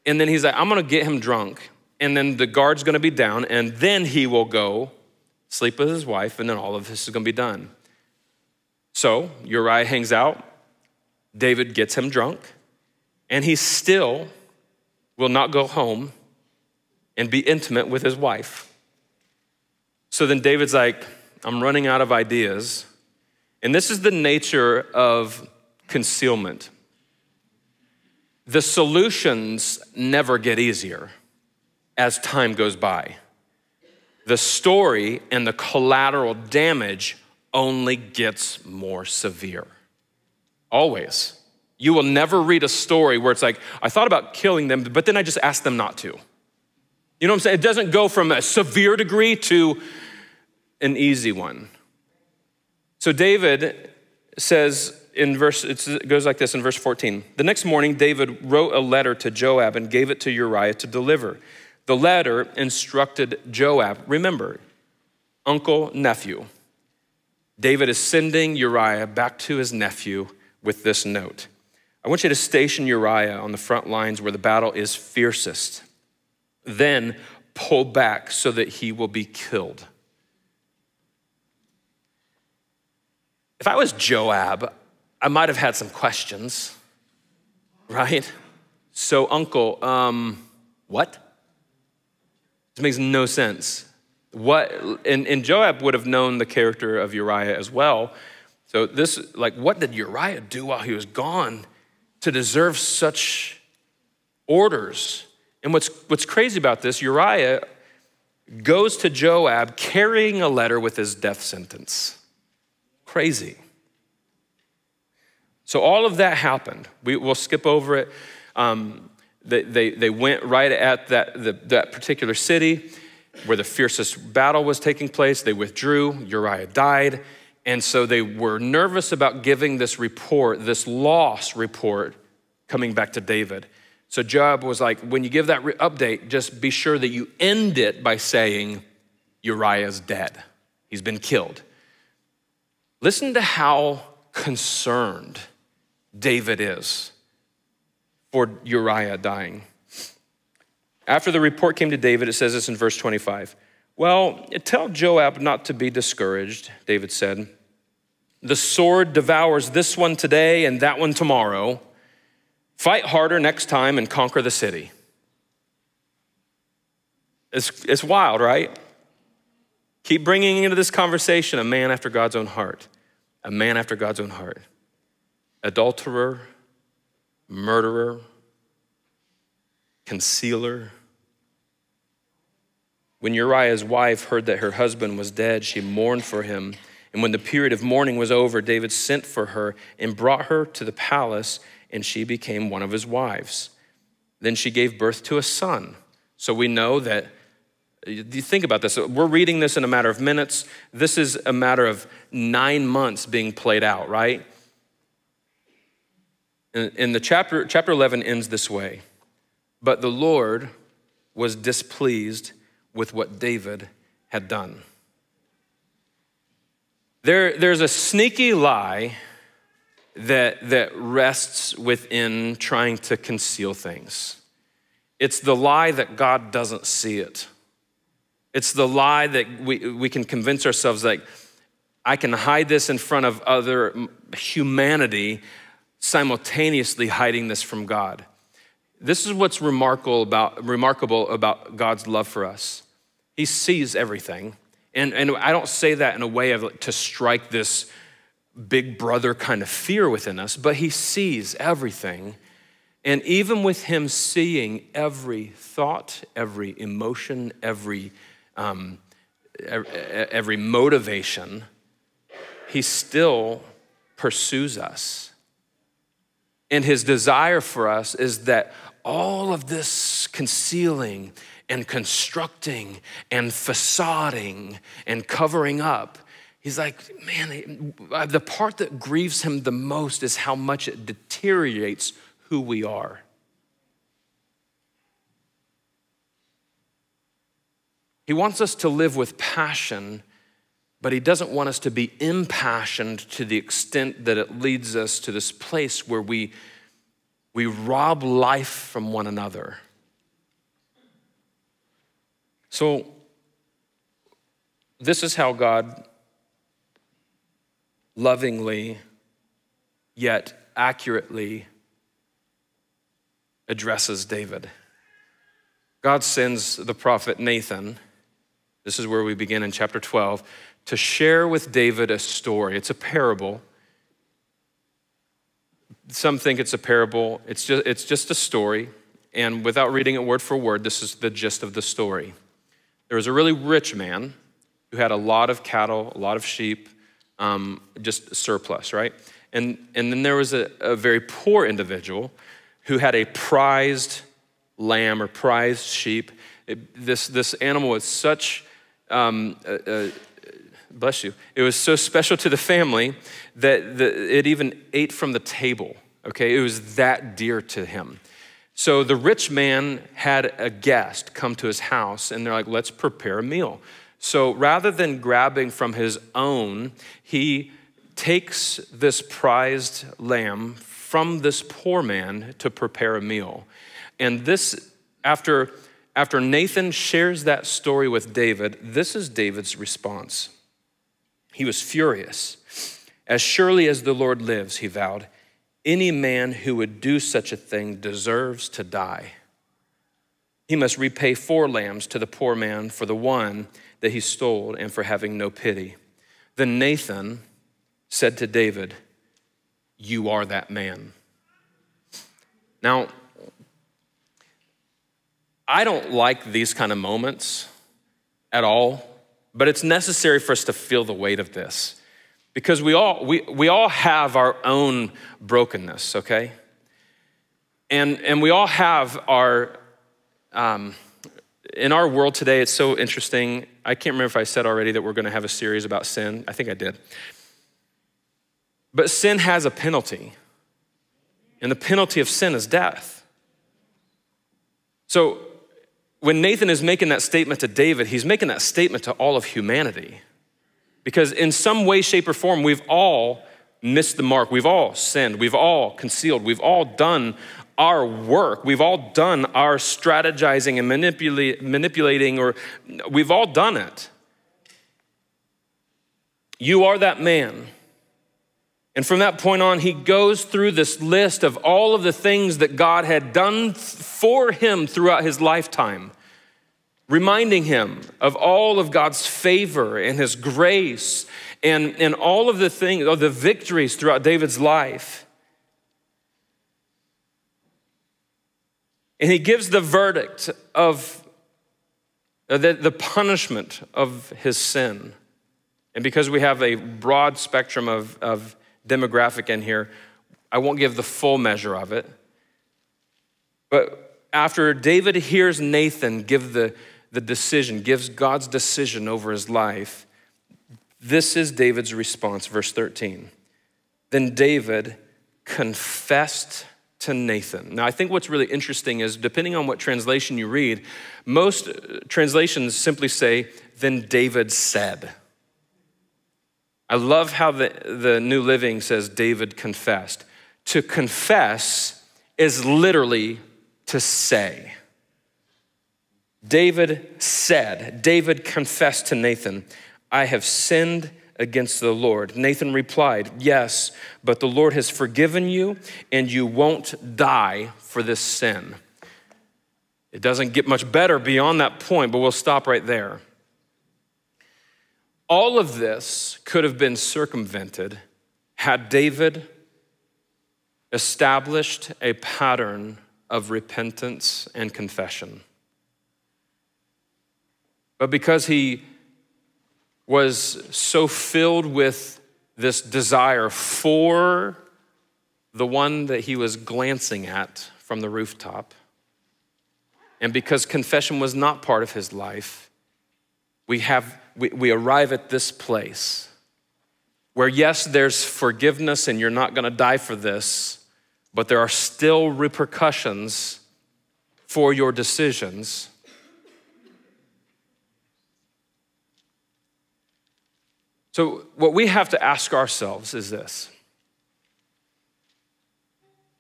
And then he's like, I'm gonna get him drunk. And then the guard's gonna be down, and then he will go sleep with his wife, and then all of this is gonna be done. So Uriah hangs out, David gets him drunk, and he still will not go home and be intimate with his wife. So then David's like, I'm running out of ideas. And this is the nature of concealment. The solutions never get easier as time goes by. The story and the collateral damage only gets more severe. Always. You will never read a story where it's like, I thought about killing them, but then I just asked them not to. You know what I'm saying? It doesn't go from a severe degree to an easy one. So David says in verse, it goes like this in verse 14. The next morning, David wrote a letter to Joab and gave it to Uriah to deliver. The letter instructed Joab, remember, uncle, nephew. David is sending Uriah back to his nephew with this note. I want you to station Uriah on the front lines where the battle is fiercest. Then pull back so that he will be killed. If I was Joab, I might have had some questions, right? So, uncle, um, what? This makes no sense. What, and, and Joab would have known the character of Uriah as well. So, this, like, what did Uriah do while he was gone to deserve such orders? And what's, what's crazy about this, Uriah goes to Joab carrying a letter with his death sentence. Crazy. So all of that happened. We, will skip over it. Um, they, they, they went right at that, the, that particular city where the fiercest battle was taking place. They withdrew. Uriah died. And so they were nervous about giving this report, this loss report, coming back to David. So Joab was like, when you give that re- update, just be sure that you end it by saying, Uriah's dead. He's been killed. Listen to how concerned David is for Uriah dying. After the report came to David, it says this in verse 25. Well, tell Joab not to be discouraged, David said. The sword devours this one today and that one tomorrow. Fight harder next time and conquer the city. It's, it's wild, right? Keep bringing into this conversation a man after God's own heart, a man after God's own heart, adulterer, murderer, concealer. When Uriah's wife heard that her husband was dead, she mourned for him. And when the period of mourning was over, David sent for her and brought her to the palace, and she became one of his wives. Then she gave birth to a son. So we know that, you think about this. We're reading this in a matter of minutes. This is a matter of nine months being played out, right? And the chapter, chapter 11 ends this way. But the Lord was displeased with what David had done. There, there's a sneaky lie that, that rests within trying to conceal things. It's the lie that God doesn't see it. It's the lie that we, we can convince ourselves like, I can hide this in front of other humanity, simultaneously hiding this from God. This is what's remarkable about, remarkable about God's love for us. He sees everything. And, and I don't say that in a way of to strike this big brother kind of fear within us, but he sees everything. And even with him seeing every thought, every emotion, every, um, every motivation, he still pursues us. And his desire for us is that all of this concealing and constructing and facading and covering up. He's like, man, the part that grieves him the most is how much it deteriorates who we are. He wants us to live with passion, but he doesn't want us to be impassioned to the extent that it leads us to this place where we, we rob life from one another. So, this is how God lovingly yet accurately addresses David. God sends the prophet Nathan this is where we begin in chapter 12 to share with David a story. It's a parable. Some think it's a parable, it's just, it's just a story. And without reading it word for word, this is the gist of the story. There was a really rich man who had a lot of cattle, a lot of sheep, um, just surplus, right? And, and then there was a, a very poor individual who had a prized lamb or prized sheep. It, this, this animal was such um, uh, uh, bless you, it was so special to the family that the, it even ate from the table, okay? It was that dear to him. So the rich man had a guest come to his house, and they're like, let's prepare a meal. So rather than grabbing from his own, he takes this prized lamb from this poor man to prepare a meal. And this, after after Nathan shares that story with David, this is David's response. He was furious. As surely as the Lord lives, he vowed, any man who would do such a thing deserves to die. He must repay four lambs to the poor man for the one that he stole and for having no pity. Then Nathan said to David, You are that man. Now, I don't like these kind of moments at all, but it's necessary for us to feel the weight of this because we all, we, we all have our own brokenness, okay? And, and we all have our, um, in our world today, it's so interesting. I can't remember if I said already that we're going to have a series about sin. I think I did. But sin has a penalty, and the penalty of sin is death. So when Nathan is making that statement to David, he's making that statement to all of humanity. Because in some way, shape, or form, we've all missed the mark. We've all sinned. We've all concealed. We've all done our work. We've all done our strategizing and manipula- manipulating, or we've all done it. You are that man. And from that point on, he goes through this list of all of the things that God had done for him throughout his lifetime, reminding him of all of God's favor and his grace and, and all of the things, the victories throughout David's life. And he gives the verdict of uh, the, the punishment of his sin. And because we have a broad spectrum of, of demographic in here. I won't give the full measure of it. But after David hears Nathan give the, the decision, gives God's decision over his life, this is David's response, verse 13. Then David confessed to Nathan. Now, I think what's really interesting is depending on what translation you read, most uh, translations simply say, then David said. I love how the, the New Living says David confessed. To confess is literally to say. David said, David confessed to Nathan, I have sinned against the Lord. Nathan replied, Yes, but the Lord has forgiven you, and you won't die for this sin. It doesn't get much better beyond that point, but we'll stop right there. All of this could have been circumvented had David established a pattern of repentance and confession. But because he was so filled with this desire for the one that he was glancing at from the rooftop, And because confession was not part of his life, we, have, we, we arrive at this place where, yes, there's forgiveness and you're not gonna die for this, but there are still repercussions for your decisions. So, what we have to ask ourselves is this.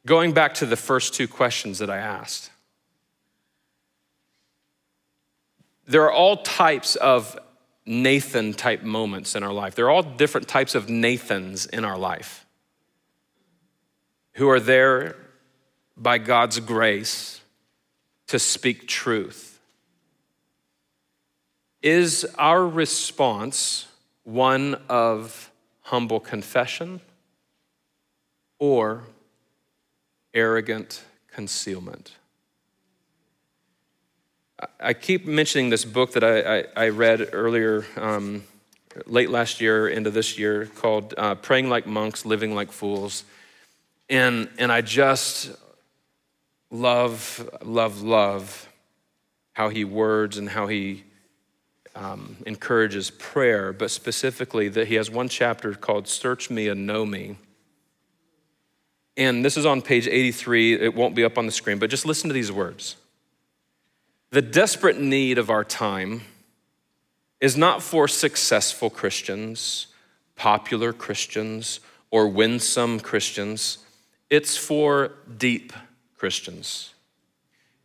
Going back to the first two questions that I asked, there are all types of Nathan type moments in our life. There are all different types of Nathans in our life who are there by God's grace to speak truth. Is our response one of humble confession or arrogant concealment. I keep mentioning this book that I, I, I read earlier, um, late last year into this year, called uh, Praying Like Monks, Living Like Fools. And, and I just love, love, love how he words and how he um, encourages prayer, but specifically that he has one chapter called Search Me and Know Me. And this is on page 83. It won't be up on the screen, but just listen to these words. The desperate need of our time is not for successful Christians, popular Christians, or winsome Christians. It's for deep Christians.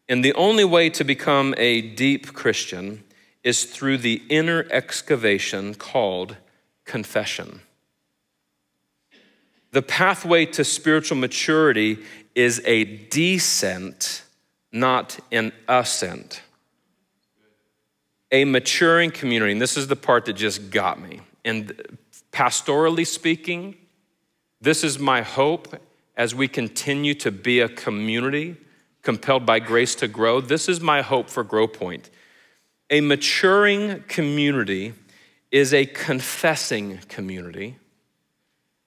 And the only way to become a deep Christian is through the inner excavation called confession. The pathway to spiritual maturity is a descent, not an ascent. A maturing community, and this is the part that just got me. And pastorally speaking, this is my hope as we continue to be a community compelled by grace to grow. This is my hope for GrowPoint a maturing community is a confessing community,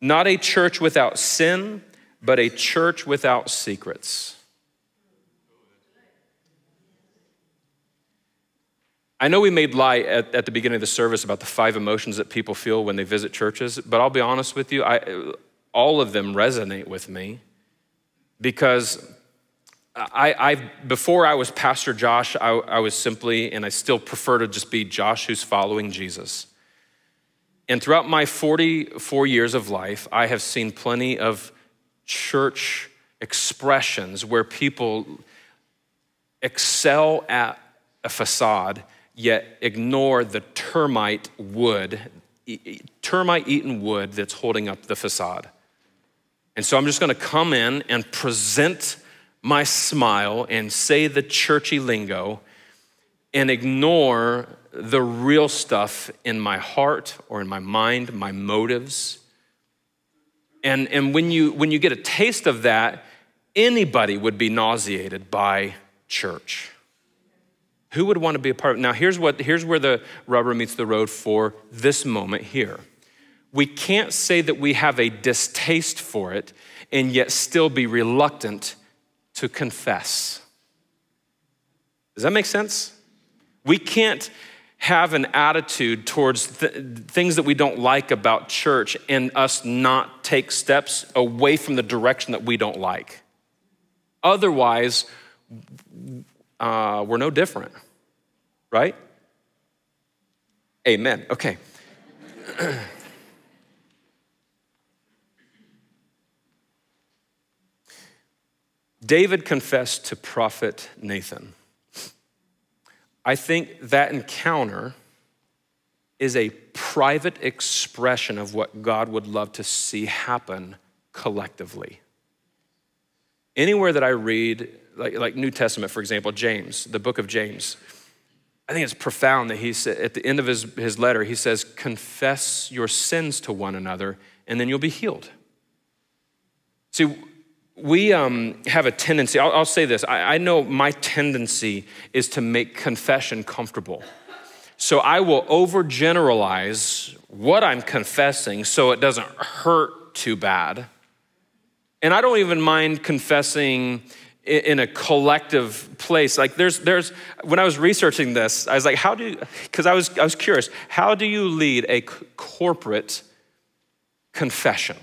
not a church without sin, but a church without secrets. I know we made light at, at, the beginning of the service about the five emotions that people feel when they visit churches, but I'll be honest with you, I, all of them resonate with me because I, I, before I was Pastor Josh, I, I was simply, and I still prefer to just be Josh who's following Jesus. And throughout my 44 years of life, I have seen plenty of church expressions where people excel at a facade, yet ignore the termite wood, termite eaten wood that's holding up the facade. And so I'm just gonna come in and present my smile and say the churchy lingo and ignore the real stuff in my heart or in my mind, my motives. And, and when, you, when you get a taste of that, anybody would be nauseated by church. Who would want to be a part of it? Now, here's, what, here's where the rubber meets the road for this moment here. We can't say that we have a distaste for it and yet still be reluctant to confess. Does that make sense? We can't have an attitude towards th- things that we don't like about church and us not take steps away from the direction that we don't like. Otherwise, uh, we're no different, right? Amen. Okay. David confessed to prophet Nathan. I think that encounter is a private expression of what God would love to see happen collectively. Anywhere that I read, like, like New Testament, for example, James, the book of James, I think it's profound that he said at the end of his, his letter, he says, Confess your sins to one another, and then you'll be healed. See, we um, have a tendency, I'll, I'll say this, I, I know my tendency is to make confession comfortable. So I will overgeneralize what I'm confessing so it doesn't hurt too bad. And I don't even mind confessing in, a collective place. Like there's, there's, when I was researching this, I was like, how do you, because I was, I was curious, how do you lead a corporate confession?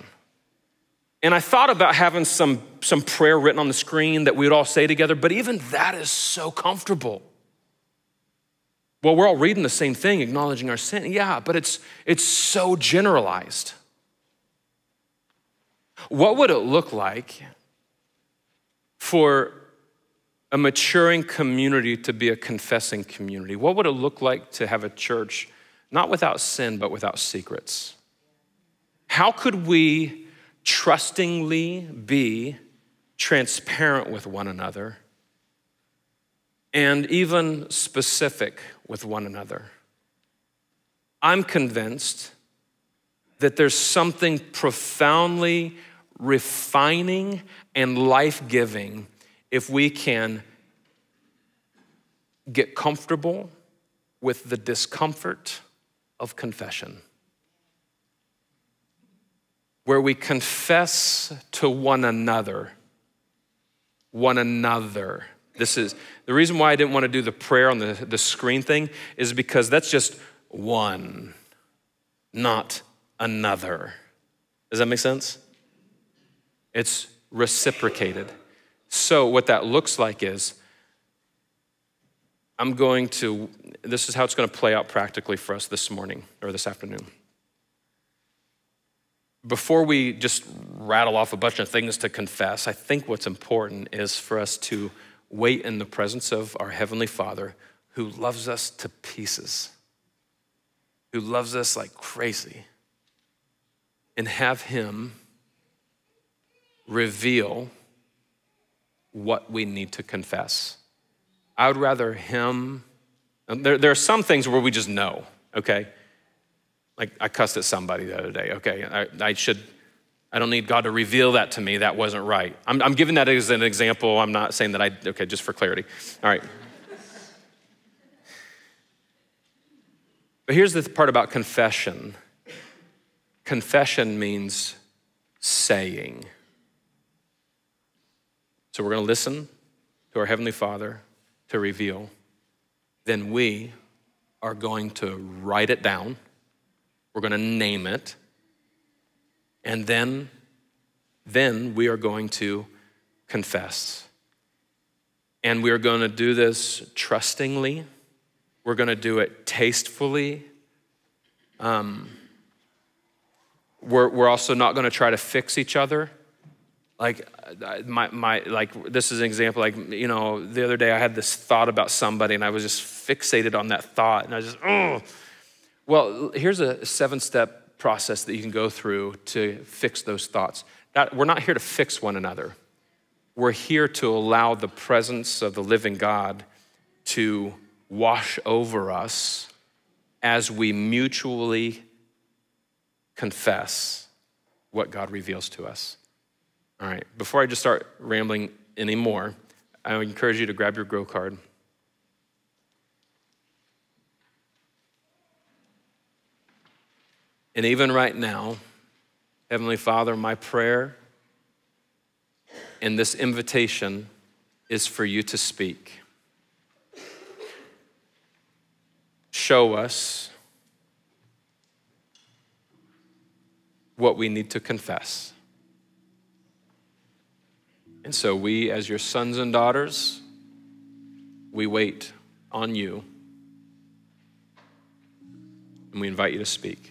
And I thought about having some, some prayer written on the screen that we would all say together, but even that is so comfortable. Well, we're all reading the same thing, acknowledging our sin. Yeah, but it's, it's so generalized. What would it look like for a maturing community to be a confessing community? What would it look like to have a church not without sin, but without secrets? How could we trustingly be transparent with one another and even specific with one another? I'm convinced that there's something profoundly refining and life giving if we can get comfortable with the discomfort of confession. Where we confess to one another, one another. This is the reason why I didn't want to do the prayer on the, the screen thing, is because that's just one, not another. Does that make sense? It's reciprocated. So, what that looks like is I'm going to, this is how it's going to play out practically for us this morning or this afternoon. Before we just rattle off a bunch of things to confess, I think what's important is for us to wait in the presence of our Heavenly Father who loves us to pieces, who loves us like crazy, and have Him reveal what we need to confess. I would rather Him, uh, there, there are some things where we just know, okay? Like I cussed at somebody the other day, okay? I, I should, I don't need God to reveal that to me. That wasn't right. I'm, I'm giving that as an example. I'm not saying that I, okay, just for clarity. All right. But here's the part about confession confession means saying. So we're going to listen to our Heavenly Father to reveal. Then we are going to write it down. We're going to name it. And then, then we are going to confess. And we are going to do this trustingly. We're going to do it tastefully. Um, we're, we're also not going to try to fix each other like uh, my, my like this is an example like you know the other day i had this thought about somebody and i was just fixated on that thought and i was just oh well here's a seven step process that you can go through to fix those thoughts. That, we're not here to fix one another. We're here to allow the presence of the living god to wash over us as we mutually confess what god reveals to us all right, before I just start rambling anymore, I encourage you to grab your GrowCard. And even right now, Heavenly Father, my prayer and this invitation is for you to speak. Show us what we need to confess. And so we, as your sons and daughters, we wait on you and we invite you to speak.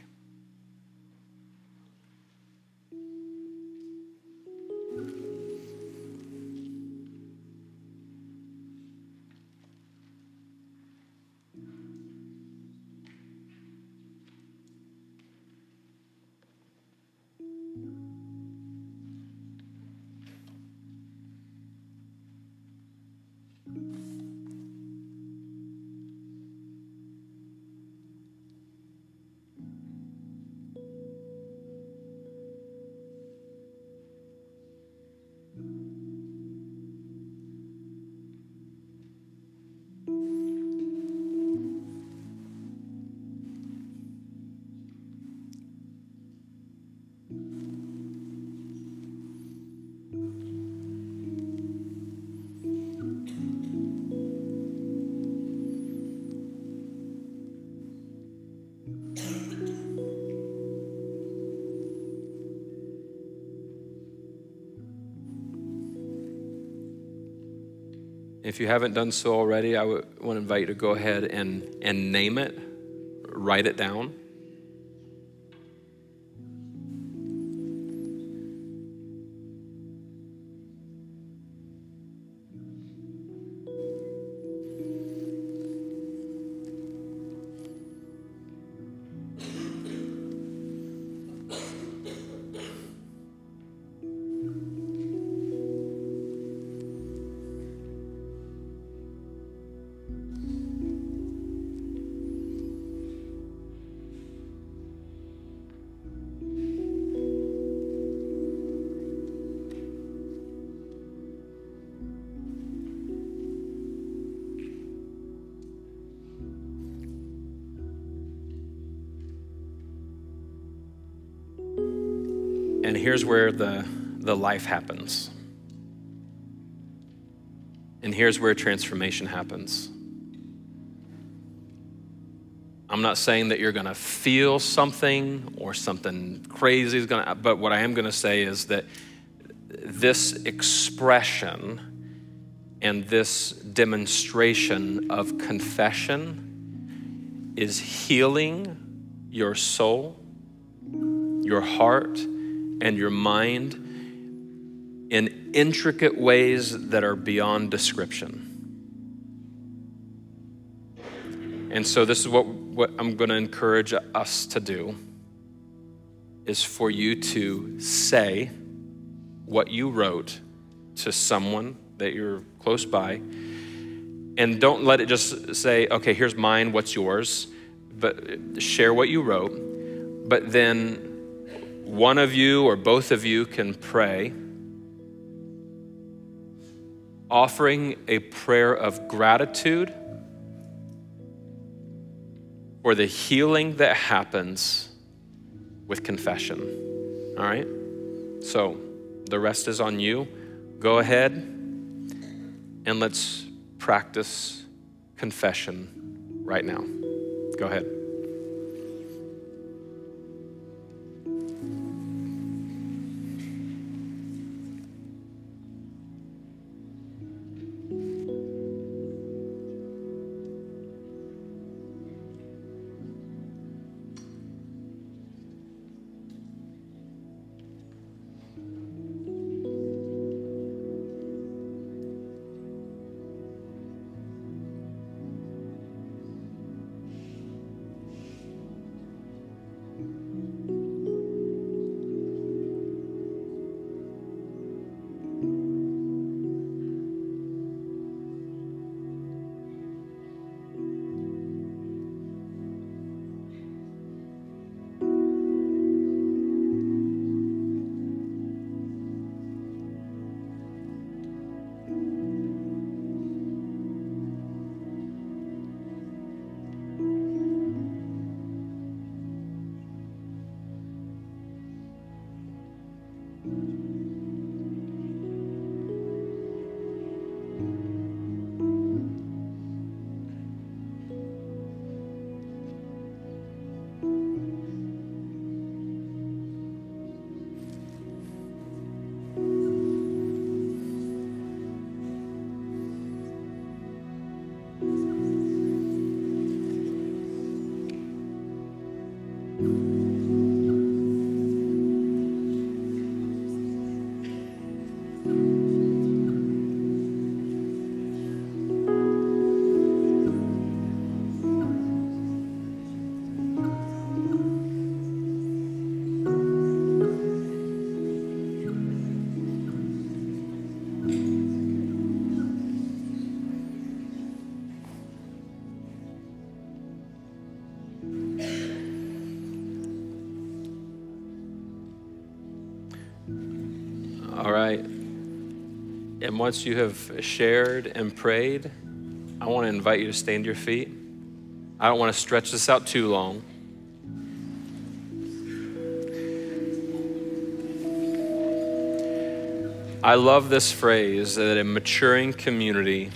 If you haven't done so already, I would want to invite you to go ahead and, and name it, write it down. Where the, the life happens. And here's where transformation happens. I'm not saying that you're going to feel something or something crazy is going to, but what I am going to say is that this expression and this demonstration of confession is healing your soul, your heart, and your mind in intricate ways that are beyond description. And so this is what, what I'm going to encourage us to do is for you to say what you wrote to someone that you're close by and don't let it just say okay here's mine what's yours but share what you wrote but then one of you or both of you can pray, offering a prayer of gratitude for the healing that happens with confession. All right? So the rest is on you. Go ahead and let's practice confession right now. Go ahead. Once you have shared and prayed, I want to invite you to stand to your feet. I don't want to stretch this out too long. I love this phrase that a maturing community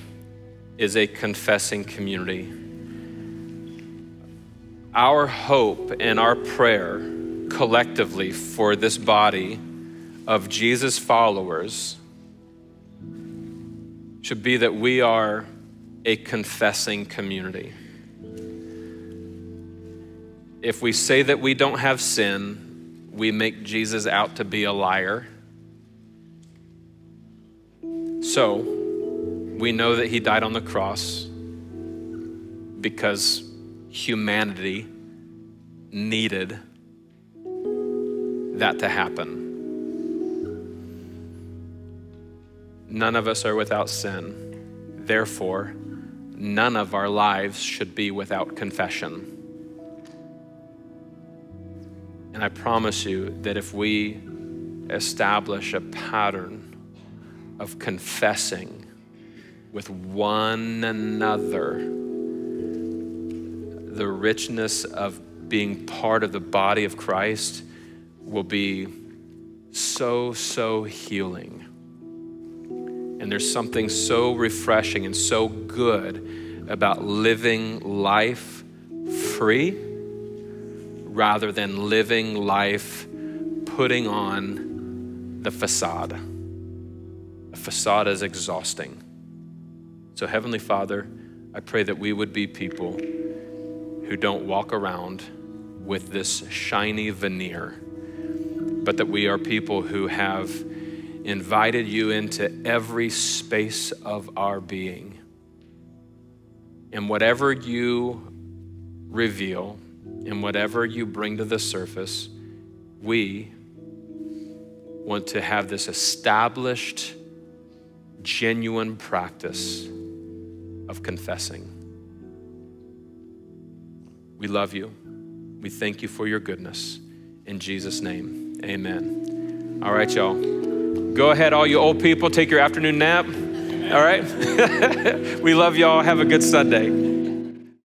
is a confessing community. our hope and our prayer collectively for this body of Jesus followers should be that we are a confessing community. If we say that we don't have sin, we make Jesus out to be a liar. So, we know that he died on the cross because humanity needed that to happen. None of us are without sin. Therefore, none of our lives should be without confession. And I promise you that if we establish a pattern of confessing with one another, the richness of being part of the body of Christ will be so, so healing. And there's something so refreshing and so good about living life free rather than living life putting on the facade. A facade is exhausting. So, Heavenly Father, I pray that we would be people who don't walk around with this shiny veneer, but that we are people who have invited you into every space of our being. And whatever you reveal and whatever you bring to the surface, we want to have this established, genuine practice of confessing. We love you. We thank you for your goodness. In Jesus' name, amen. All right, y'all. Go ahead, all you old people, take your afternoon nap. All right? we love y'all. Have a good Sunday.